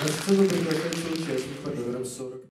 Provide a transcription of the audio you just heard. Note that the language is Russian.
На сцену приглашается участник под номером 40.